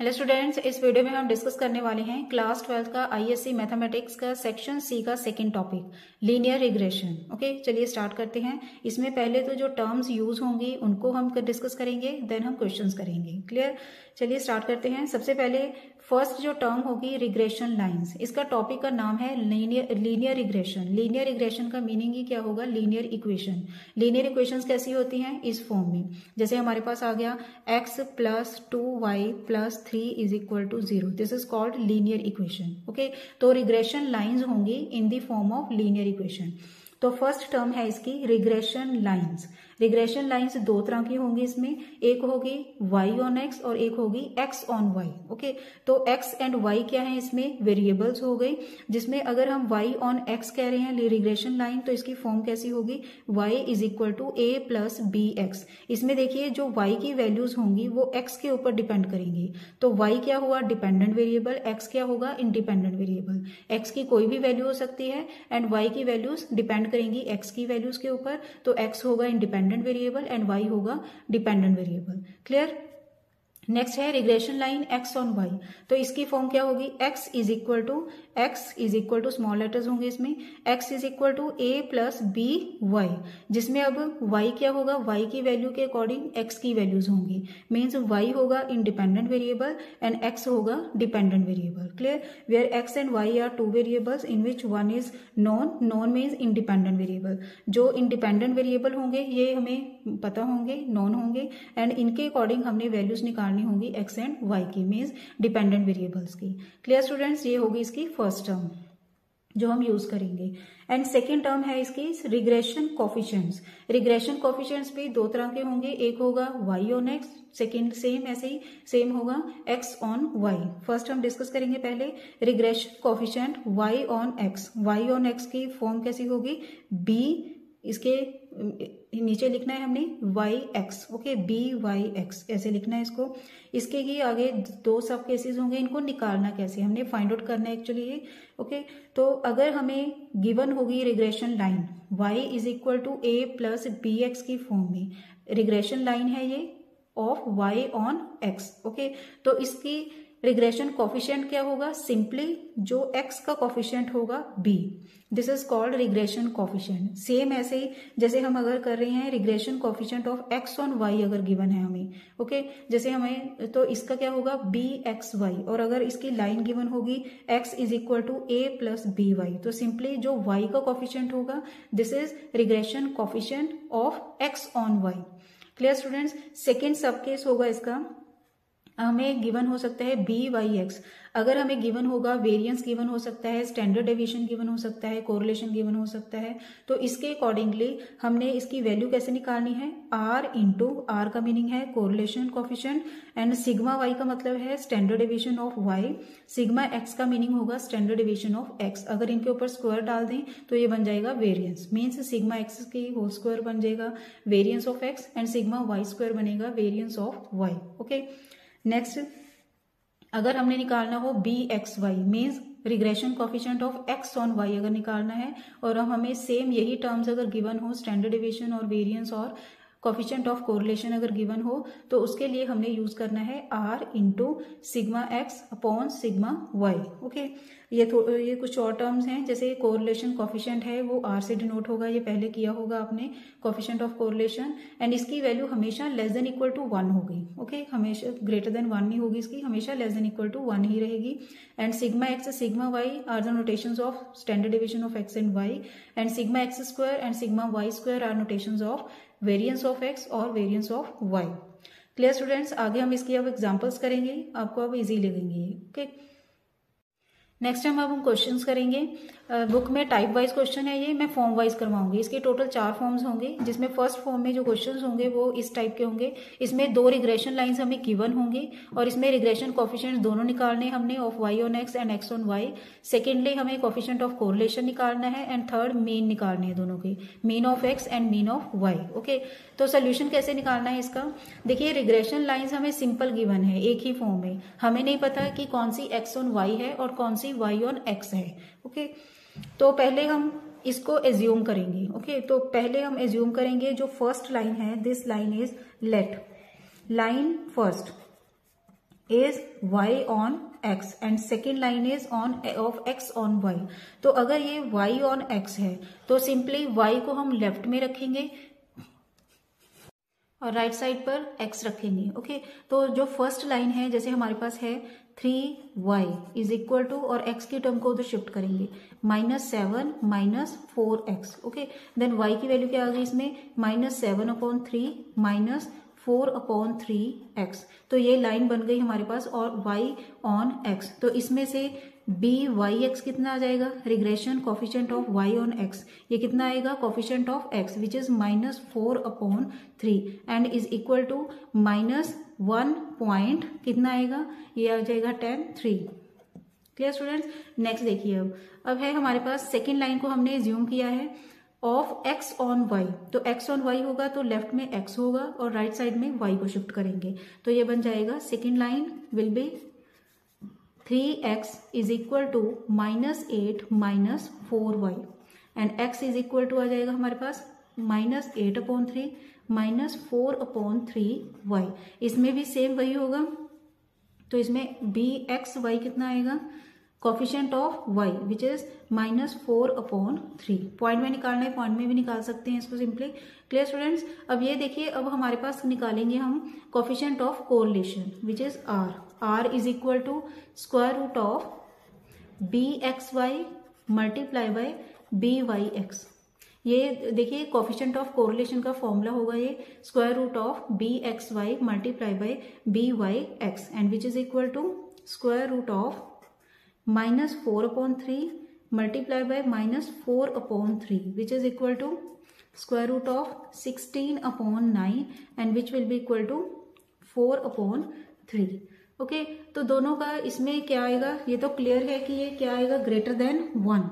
Hello students इस video में हम डिस्कस करने वाले हैं क्लास ट्वेल्थ का आईएससी मैथमेटिक्स का सेक्शन सी का second topic linear regression okay चलिए स्टार्ट करते हैं। इसमें पहले तो जो टर्म्स यूज़ होंगी, उनको हम डिस्कस करेंगे देन हम क्वेश्चंस करेंगे. क्लियर चलिए स्टार्ट करते हैं। सबसे पहले फ़र्स्ट जो टर्म होगी रिग्रेशन लाइंस, इसका टॉपिक का नाम है लीनियर रिग्रेशन लीनियर रिग्रेशन का मीनिंग ही क्या होगा? लीनियर इक्वेशन लीनियर इक्वेशंस कैसी होती हैं? इस फॉर्म में. जैसे हमारे पास आ गया X plus two Y plus three is equal to zero this is called linear equation okay तो रिग्रेशन लाइन्स होंगी in the form of linear equation तो फ़र्स्ट टर्म है इसकी रिग्रेशन लाइंस रिग्रेशन लाइंस दो तरह की होंगी इसमें. एक होगी वाई ऑन एक्स और एक होगी एक्स ऑन वाई ओके तो एक्स एंड वाई क्या है इसमें? वेरिएबल्स हो गए जिसमें अगर हम वाई ऑन एक्स कह रहे हैं रिग्रेशन लाइन तो इसकी फॉर्म कैसी होगी? Y is equal to A plus B X इसमें देखिए, जो वाई की वैल्यूज़ होंगी, वो एक्स के ऊपर डिपेंड करेंगी. तो वाई क्या हुआ? डिपेंडेंट वेरिएबल एक्स क्या होगा? इंडिपेंडेंट वेरिएबल एक्स की कोई भी वैल्यू हो सकती है एंड वाई की वैल्यूज़ डिपेंड करेंगी एक्स की वैल्यूज़ के ऊपर तो एक्स होगा इंडिपेंडेंट वेरिएबल एंड वाई होगा डिपेंडेंट वेरिएबल क्लियर नेक्स्ट है regression line X on Y तो इसकी फॉर्म क्या होगी? X is equal to X is equal to small letters होंगे इसमें। X is equal to A plus B Y जिसमें अब वाई क्या होगा? वाई की वैल्यू के अकॉर्डिंग एक्स की वैल्यूज़ होंगी। मीन्स वाई होगा इंडिपेंडेंट वेरिएबल एंड एक्स होगा dependent variable clear where X and Y are two variables in which one is non non means independent variable जो independent variable होंगे, ये हमें पता होंगे नॉन होंगे एंड इनके अकॉर्डिंग हमने वैल्यूज़ निकालनी निकालनी होगी एक्स एंड वाई की मीन्स डिपेंडेंट वेरिएबल्स की। क्लियर स्टूडेंट्स ये होगी इसकी फ़र्स्ट टर्म जो हम यूज़ करेंगे। एंड सेकेंड टर्म है इसकी रिग्रेशन कॉफिशियंट्स रिग्रेशन कॉफिशियंट्स भी दो तरह के होंगे। एक होगा Y on X second same ऐसे ही सेम होगा एक्स ऑन वाई फ़र्स्ट हम डिस्कस करेंगे पहले। Regression coefficient Y on X Y on X की फॉर्म कैसी होगी? बी इसके नीचे लिखना है हमने Y X okay B Y X ऐसे लिखना है इसको। इसके ही आगे दो सब केसेस होंगे, इनको निकालना कैसे हमने फाइंड आउट करना है एक्चुअली ये ओके तो अगर हमें गिवन होगी regression line Y is equal to A plus B X की फॉर्म में रिग्रेशन लाइन है ये of Y on X okay तो इसकी रिग्रेशन कॉफिशियंट क्या होगा? सिंपली जो एक्स का कॉफिशियंट होगा B this is called regression coefficient same ऐसे ही, जैसे हम अगर कर रहे हैं regression coefficient of X on Y अगर गिवन है हमें ओके okay? जैसे हमें तो इसका क्या होगा? बी एक्स वाई और अगर इसकी लाइन गिवन होगी X is equal to A plus B Y तो सिंपली जो वाई का कॉफिशियंट होगा this is regression coefficient of X on Y clear students second सब केस होगा इसका. हमें गिवन हो सकता है बी वाई एक्स अगर हमें गिवन होगा वेरिएंस गिवन हो सकता है स्टैंडर्ड डेविएशन गिवन हो सकता है कोरिलेशन गिवन हो सकता है तो इसके अकॉर्डिंगली हमने इसकी वैल्यू कैसे निकालनी है? आर इंटू आर का मीनिंग है correlation coefficient and sigma Y का मतलब है standard deviation of Y sigma X का मीनिंग होगा स्टैंडर्ड डेविएशन ऑफ़ एक्स अगर इनके ऊपर स्क्वायर डाल दें तो ये बन जाएगा वेरियंस मीन्स सिग्मा एक्स की होल स्क्वायर बन जाएगा variance of X and sigma Y square बनेगा variance of Y okay next अगर हमने निकालना हो B X Y means regression coefficient of X on Y अगर निकालना है, और हम हमें सेम यही टर्म्स अगर गिवन हो स्टैंडर्ड डिविजन और वेरियंस और कॉफिशेंट ऑफ़ कोरिलेशन अगर गिवन हो तो उसके लिए हमने यूज़ करना है R into sigma X upon sigma Y okay ये ये कुछ और टर्म्स हैं, जैसे कोरिलेशन कॉफिशेंट है, वो आर से डिनोट होगा, ये पहले किया होगा आपने कॉफिशेंट ऑफ़ कोरिलेशन एंड इसकी वैल्यू हमेशा less than equal to one होगी ओके हमेशा ग्रेटर देन वन नहीं होगी इसकी, हमेशा less than equal to one ही रहेगी and sigma X sigma Y are the notation of standard division of X and Y and sigma X square and sigma Y square are notation of variance of X और variance of Y clear students आगे हम इसकी अब examples करेंगे, आपको अब easy लगेंगे okay okay? Next time अब हम क्वेश्चंस करेंगे। बुक में टाइप वाइज क्वेश्चन है ये, मैं फॉर्म वाइज करवाऊँगी। इसके टोटल चार फॉर्म्स होंगे, जिसमें फ़र्स्ट फॉर्म में जो क्वेश्चन होंगे वो इस टाइप के होंगे। इसमें दो रिग्रेशन लाइन्स हमें गिवन होंगी और इसमें रिग्रेशन कॉफिशियंट दोनों निकालने हमने of Y on X and X on Y secondly हमें कॉफिशियंट ऑफ़ कोरिलेशन निकालना है एंड थर्ड मीन निकालने हैं दोनों के। Mean of X and mean of Y okay तो सोल्यूशन कैसे निकालना है इसका? देखिए रिग्रेशन लाइन्स हमें सिंपल गिवन है, एक ही फॉर्म में। हमें नहीं पता कि कौन सी एक्स ऑन वाई है और कौन सी वाई ऑन एक्स है ओके तो पहले हम इसको एज्यूम करेंगे ओके तो पहले हम एज्यूम करेंगे जो फ़र्स्ट लाइन है this line is let line first is y on x and second line is on, of x on y. तो अगर ये y on x है तो सिंपली वाई को हम लेफ़्ट में रखेंगे और राइट right साइड पर एक्स रखेंगे ओके okay? तो जो फ़र्स्ट लाइन है, जैसे हमारे पास है three y is equal to और एक्स की टर्म को उधर शिफ्ट करेंगे। Minus seven minus four x okay then y की वैल्यू क्या आ गई इसमें? Minus seven upon three minus four upon three x. तो ये लाइन बन गई हमारे पास और वाई ऑन एक्स तो इसमें से बी वाई एक्स कितना आ जाएगा? Regression coefficient of y on x ये कितना आएगा? Coefficient of x which is minus four upon three and is equal to minus one point कितना आएगा? ये आ जाएगा ten three clear students next देखिए अब। अब है हमारे पास सेकेंड लाइन को हमने ज्यूम किया है। ऑफ़ एक्स ऑन वाई तो एक्स ऑन वाई होगा तो लेफ़्ट में एक्स होगा और राइट right साइड में वाई को शिफ्ट करेंगे। तो ये बन जाएगा second line will be three x is equal to minus eight minus four y and x is equal to आ जाएगा हमारे पास minus eight upon three minus four upon three y इसमें भी सेम वही होगा। तो इसमें बी एक्स वाई कितना आएगा? Coefficient of y which is minus four upon three point में निकालना है पॉइंट में भी निकाल सकते हैं इसको सिंपली क्लियर स्टूडेंट्स अब ये देखिए, अब हमारे पास निकालेंगे हम coefficient of correlation which is r r is equal to square root of b x y multiply by b y x ये देखिए कॉफिशेंट ऑफ़ कोरिलेशन का फॉर्मूला होगा ये. Square root of b x y multiply by b y x and which is equal to square root of minus four upon three multiply by minus four upon three which is equal to square root of sixteen upon nine and which will be equal to four upon three okay तो दोनों का इसमें क्या आएगा? ये तो clear है कि ये क्या आएगा? ग्रेटर देन वन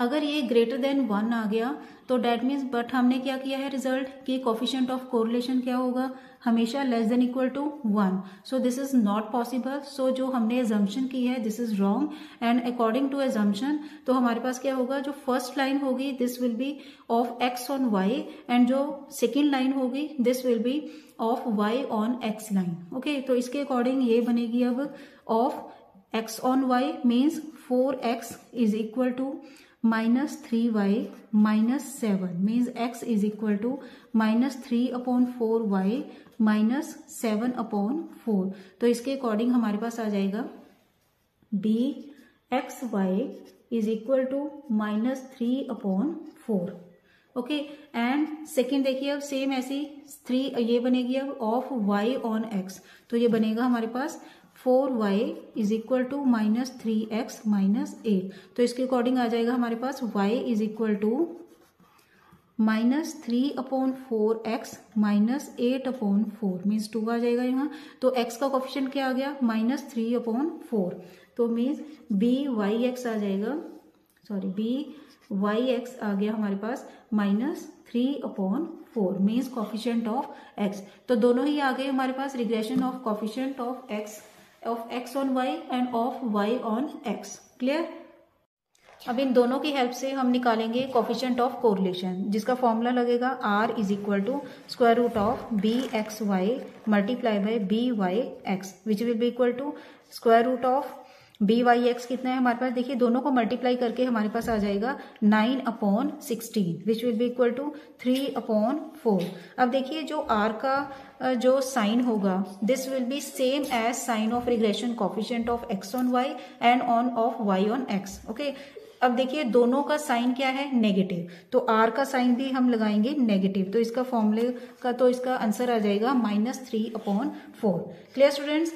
अगर ये ग्रेटर देन वन आ गया तो डेट मीन्स बट हमने क्या किया है रिज़ल्ट कि कोफिशियंट ऑफ़ कोरिलेशन क्या होगा? हमेशा less than equal to one so this is not possible so जो हमने एजम्पन की है this is wrong and according to assumption तो हमारे पास क्या होगा? जो फ़र्स्ट लाइन होगी this will be of x on y and जो सेकेंड लाइन होगी this will be of y on x line okay तो इसके अकॉर्डिंग ये बनेगी अब of x on y means four x is equal to minus three y minus seven means x is equal to minus three upon four y minus seven upon four तो इसके according हमारे पास आ जाएगा b x y is equal to minus three upon four okay and second देखिए, अब same ऐसी three ये बनेगी अब ऑफ़ वाई ऑन एक्स तो ये बनेगा हमारे पास four y is equal to minus three x minus eight तो इसके अकॉर्डिंग आ जाएगा हमारे पास y is equal to minus three upon four x minus eight upon four means two आ जाएगा यहाँ। तो एक्स का कॉफिशन क्या आ गया? माइनस थ्री अपॉन फोर तो मीन्स बी वाई एक्स आ जाएगा। सॉरी बी वाई एक्स आ गया हमारे पास minus three upon four means coefficient of x तो दोनों ही आ गए हमारे पास regression of coefficient of x of x on y and of y on x clear अब इन दोनों की हेल्प से हम निकालेंगे कॉफिशेंट ऑफ़ कोरिलेशन जिसका फॉर्मूला लगेगा r is equal to square root of b x y multiply by b y x which will be equal to square root of b y x कितना है हमारे पास? देखिए, दोनों को मल्टीप्लाई करके हमारे पास आ जाएगा nine upon sixteen which will be equal to three upon four अब देखिए, जो आर का जो साइन होगा this will be same as sign of regression coefficient of x on y and on of y on x okay अब देखिए, दोनों का साइन क्या है? नेगेटिव तो आर का साइन भी हम लगाएँगे नेगेटिव तो इसका फॉर्मूले का तो इसका आंसर आ जाएगा minus three upon four clear students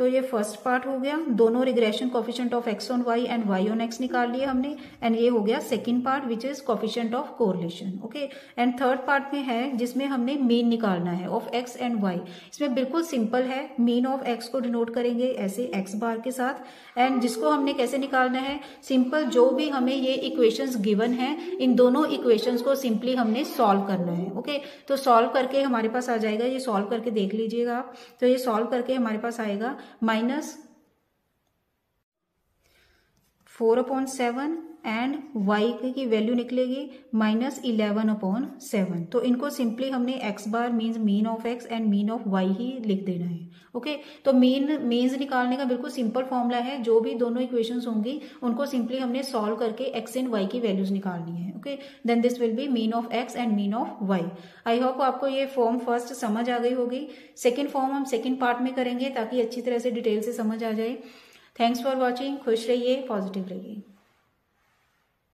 तो ये फ़र्स्ट पार्ट हो गया। दोनों regression coefficient of x on y and y on x निकाल लिए हमने। एंड ये हो गया second part which is coefficient of correlation okay and third part में है, जिसमें हमने मीन निकालना है ऑफ़ एक्स एंड वाई इसमें बिल्कुल सिंपल है मीन ऑफ़ एक्स को डिनोट करेंगे ऐसे एक्स बार के साथ। एंड जिसको हमने कैसे निकालना है? सिंपल जो भी हमें ये इक्वेशंस गिवन है, इन दोनों इक्वेशंस को सिंपली हमने सॉल्व करना है ओके okay? तो सॉल्व करके हमारे पास आ जाएगा। ये सॉल्व करके देख लीजिएगा आप। तो ये सॉल्व करके हमारे पास आएगा। Minus four upon seven and y की वैल्यू निकलेगी माइनस इलेवन अपॉन सेवन. तो इनको सिंपली हमने x bar means mean of x and mean of y ही लिख देना है. Okay okay? तो मीन मीन्स निकालने का बिल्कुल सिंपल फॉर्मूला है. जो भी दोनों इक्वेशंस होंगी, उनको सिंपली हमने सॉल्व करके एक्स एंड वाई की वैल्यूज़ निकालनी है. Okay then this will be mean of x and mean of y I hope आपको ये फॉर्म फ़र्स्ट समझ आ गई होगी. सेकेंड फॉर्म हम सेकेंड पार्ट में करेंगे ताकि अच्छी तरह से डिटेल से समझ आ जाए. थैंक्स फॉर वॉचिंग खुश रहिए पॉजिटिव रहिए।